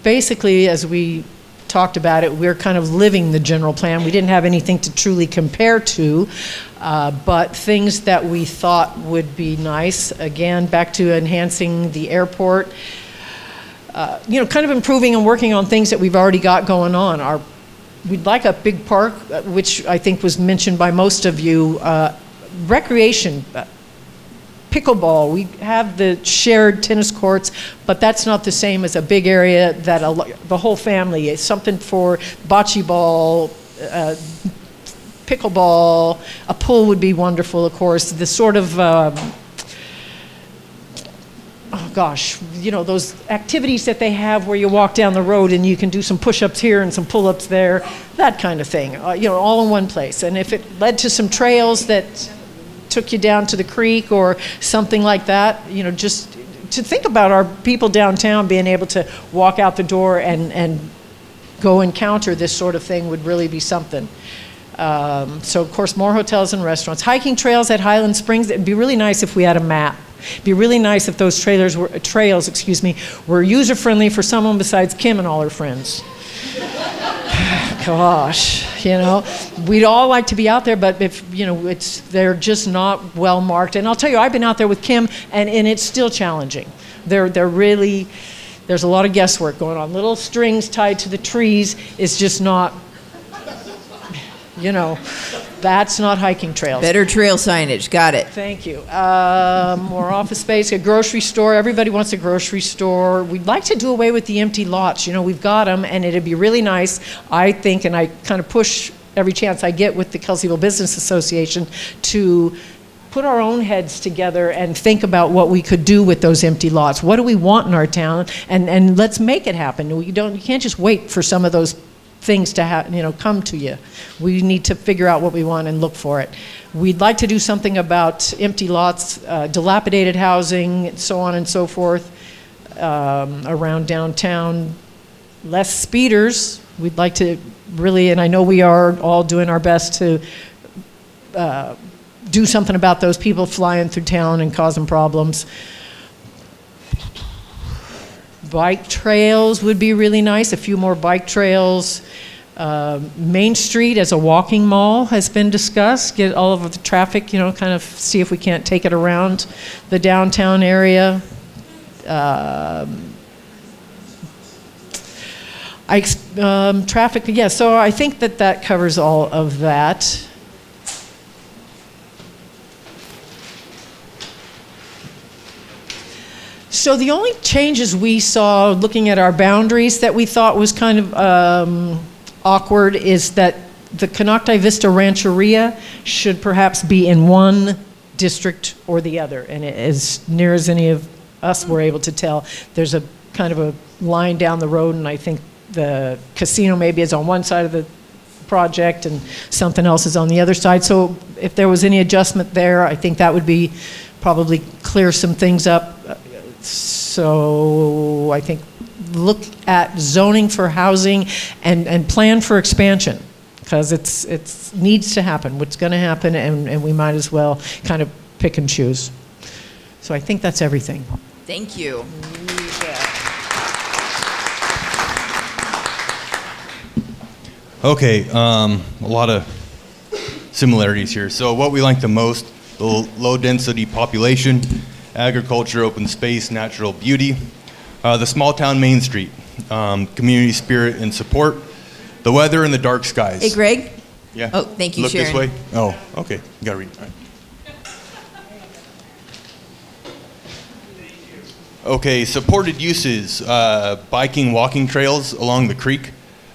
basically, as we talked about it, we're kind of living the general plan. We didn't have anything to truly compare to, uh, but things that we thought would be nice, again, back to enhancing the airport, uh, you know, kind of improving and working on things that we've already got going on. Our, we'd like a big park, uh, which I think was mentioned by most of you, uh, recreation, uh, pickleball. We have the shared tennis courts, but that's not the same as a big area that a, the whole family is something for bocce ball. Uh, pickleball, a pool would be wonderful, of course. The sort of um, oh gosh, you know, those activities that they have where you walk down the road and you can do some push ups here and some pull ups there, that kind of thing, uh, you know, all in one place. And if it led to some trails that took you down to the creek or something like that, you know, just to think about our people downtown being able to walk out the door and, and go encounter this sort of thing would really be something. Um, so, of course, more hotels and restaurants. Hiking trails at Highland Springs. It'd be really nice if we had a map. It'd be really nice if those trailers were, trails, excuse me, were user friendly for someone besides Kim and all her friends. *sighs* Gosh, you know, we'd all like to be out there, but if you know, it's they're just not well marked. And I'll tell you, I've been out there with Kim, and, and it's still challenging. They're they're really there's a lot of guesswork going on. Little strings tied to the trees is just not you know, that's not hiking trails. Better trail signage, got it. Thank you. Uh, more office space, a grocery store. Everybody wants a grocery store. We'd like to do away with the empty lots. You know, we've got them, and it'd be really nice, I think, and I kind of push every chance I get with the Kelseyville Business Association to put our own heads together and think about what we could do with those empty lots. What do we want in our town? And, and let's make it happen. You, don't, you can't just wait for some of those things to ha- you know come to you. We need to figure out what we want and look for it. We'd like to do something about empty lots, uh, dilapidated housing, and so on and so forth um, around downtown. Less speeders. We'd like to really, and I know we are all doing our best to uh, do something about those people flying through town and causing problems. Bike trails would be really nice, a few more bike trails. Uh, Main Street as a walking mall has been discussed. Get all of the traffic, you know, kind of see if we can't take it around the downtown area. Um, I, um, traffic, yeah, so I think that that covers all of that. So the only changes we saw looking at our boundaries that we thought was kind of um, awkward is that the Konocti Vista Rancheria should perhaps be in one district or the other. And as near as any of us were able to tell, there's a kind of a line down the road, and I think the casino maybe is on one side of the project and something else is on the other side. So if there was any adjustment there, I think that would be probably clear some things up. So I think look at zoning for housing and, and plan for expansion because it's it's needs to happen. What's going to happen, and, and we might as well kind of pick and choose. So I think that's everything. Thank you. Okay, um, a lot of similarities here. So what we like the most, the low density population, agriculture, open space, natural beauty, uh, the small town Main Street, um, community spirit and support, the weather and the dark skies. Hey, Greg? Yeah. Oh, thank you, Look this way. Oh, okay. You gotta read. All right. Okay, supported uses, uh, biking, walking trails along the creek.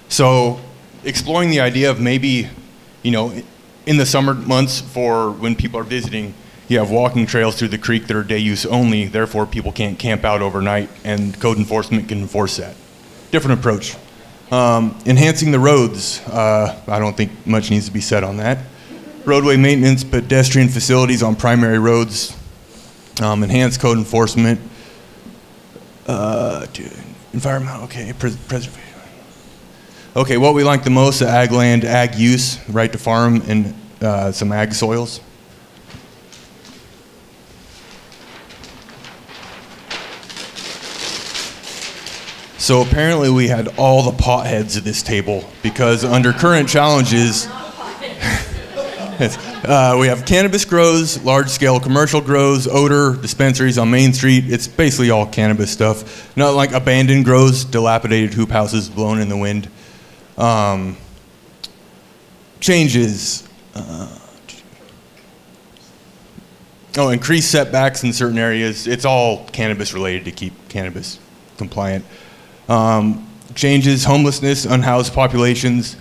So, exploring the idea of maybe, you know, in the summer months for when people are visiting, you have walking trails through the creek that are day use only, therefore people can't camp out overnight, and code enforcement can enforce that. Different approach. Um, enhancing the roads, uh, I don't think much needs to be said on that. Roadway maintenance, pedestrian facilities on primary roads, um, enhanced code enforcement, uh, environmental, okay, pres- preservation. Okay, what we like the most, the ag land, ag use, right to farm, and uh, some ag soils. So apparently we had all the potheads at this table because under current challenges, *laughs* uh, we have cannabis grows, large-scale commercial grows, odor dispensaries on Main Street. It's basically all cannabis stuff. Not like abandoned grows, dilapidated hoop houses blown in the wind. Um, changes. Uh, oh, increased setbacks in certain areas. It's all cannabis related to keep cannabis compliant. Um, changes, homelessness, unhoused populations,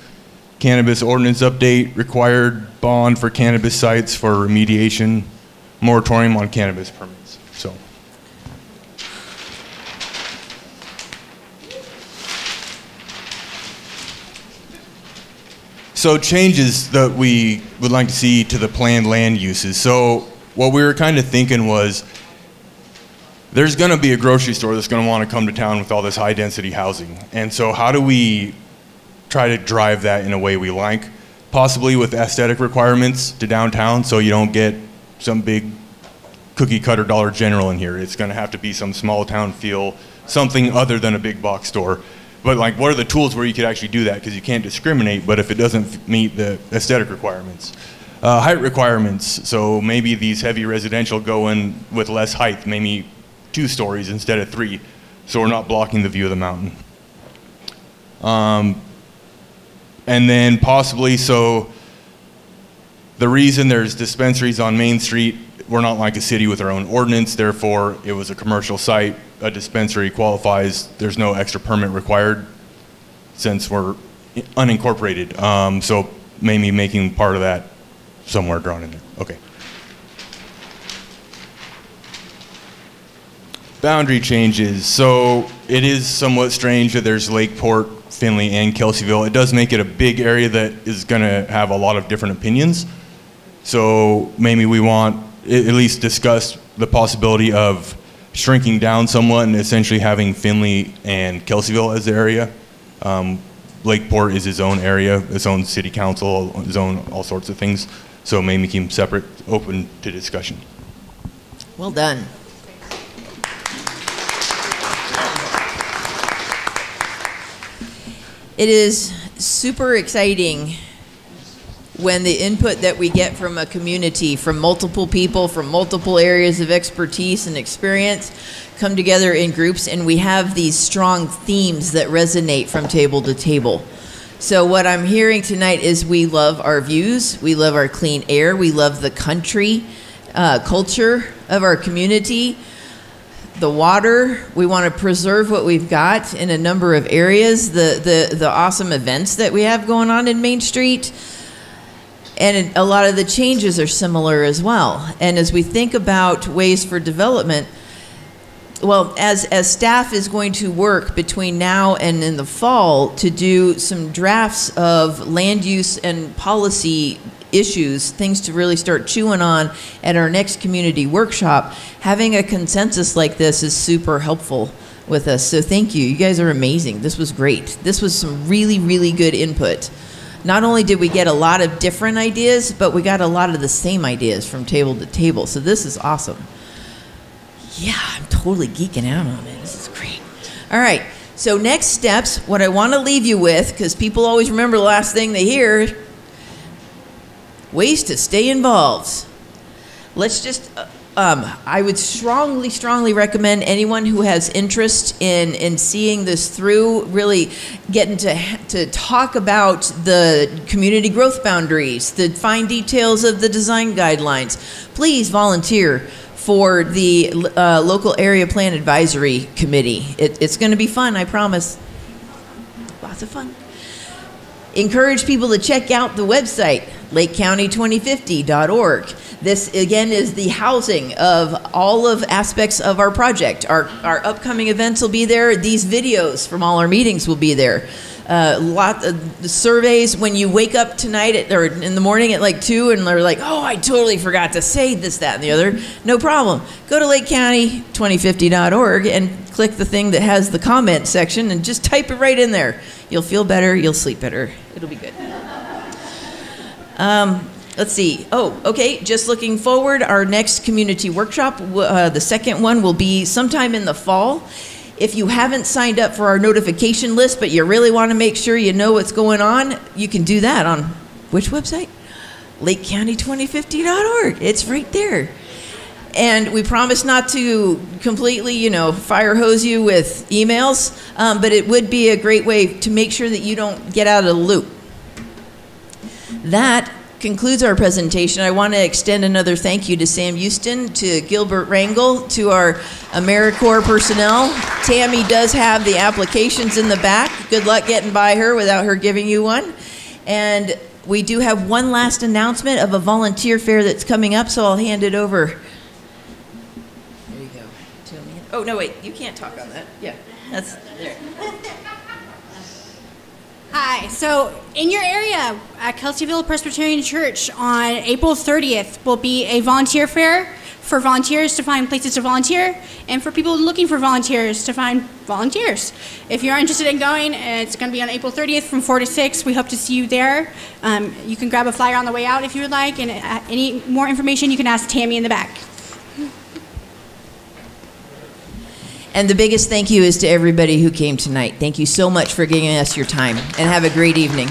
cannabis ordinance update, required bond for cannabis sites for remediation, moratorium on cannabis permits. So. So changes that we would like to see to the planned land uses. So what we were kind of thinking was there's going to be a grocery store that's going to want to come to town with all this high density housing. And so how do we try to drive that in a way we like? Possibly with aesthetic requirements to downtown so you don't get some big cookie cutter Dollar General in here. It's going to have to be some small town feel, something other than a big box store. But like, what are the tools where you could actually do that? Because you can't discriminate, but if it doesn't meet the aesthetic requirements. Uh, height requirements, so maybe these heavy residential go in with less height, maybe two stories instead of three, so we're not blocking the view of the mountain. Um, and then possibly, so the reason there's dispensaries on Main Street, we're not like a city with our own ordinance, therefore it was a commercial site, a dispensary qualifies, there's no extra permit required since we're unincorporated. Um, so maybe making part of that somewhere drawn in there. Okay. Boundary changes. So it is somewhat strange that there's Lakeport, Finley, and Kelseyville. It does make it a big area that is going to have a lot of different opinions. So maybe we want at least discuss the possibility of shrinking down somewhat and essentially having Finley and Kelseyville as the area. Um, Lakeport is its own area, its own city council, its own all sorts of things. So maybe keep separate, open to discussion. Well done. It is super exciting when the input that we get from a community, from multiple people, from multiple areas of expertise and experience, come together in groups and we have these strong themes that resonate from table to table. So, what I'm hearing tonight is we love our views, we love our clean air, we love the country, uh, culture of our community, the water. We want to preserve what we've got in a number of areas, the, the, the awesome events that we have going on in Main Street. And a lot of the changes are similar as well. And as we think about ways for development, well, as, as staff is going to work between now and in the fall to do some drafts of land use and policy issues, things to really start chewing on at our next community workshop, having a consensus like this is super helpful with us. So thank you. You guys are amazing. This was great. This was some really, really good input. Not only did we get a lot of different ideas, but we got a lot of the same ideas from table to table. So this is awesome. Yeah, I'm totally geeking out on it. This is great. All right. So next steps, what I want to leave you with, because people always remember the last thing they hear, ways to stay involved. Let's just, uh, um, I would strongly, strongly recommend anyone who has interest in, in seeing this through, really getting to, to talk about the community growth boundaries, the fine details of the design guidelines. Please volunteer for the uh, local area plan advisory committee. It, it's going to be fun, I promise. Lots of fun. Encourage people to check out the website, lakecounty2050.org. This again is the housing of all of aspects of our project. Our, our upcoming events will be there. These videos from all our meetings will be there. Uh, lot of the surveys when you wake up tonight at, or in the morning at like two and they're like, oh, I totally forgot to say this, that, and the other. No problem. Go to lakecounty2050.org and click the thing that has the comment section and just type it right in there. You'll feel better. You'll sleep better. It'll be good. Um, let's see. Oh, okay. Just looking forward, our next community workshop, uh, the second one will be sometime in the fall. If you haven't signed up for our notification list, but you really want to make sure you know what's going on, you can do that on which website? LakeCounty2050.org. It's right there. And we promise not to completely, you know, fire hose you with emails, um, but it would be a great way to make sure that you don't get out of the loop. That concludes our presentation. I want to extend another thank you to Sam Houston, to Gilbert Rangel, to our AmeriCorps personnel. Tammy does have the applications in the back. Good luck getting by her without her giving you one. And we do have one last announcement of a volunteer fair that's coming up, so I'll hand it over. There you go. Oh, no, wait, you can't talk on that. Yeah, that's, there. Hi. So, in your area at Kelseyville Presbyterian Church on April 30th will be a volunteer fair for volunteers to find places to volunteer and for people looking for volunteers to find volunteers. If you're interested in going, it's going to be on April 30th from 4 to 6. We hope to see you there. Um, you can grab a flyer on the way out if you would like, and uh, any more information you can ask Tammy in the back. And the biggest thank you is to everybody who came tonight. Thank you so much for giving us your time, and have a great evening.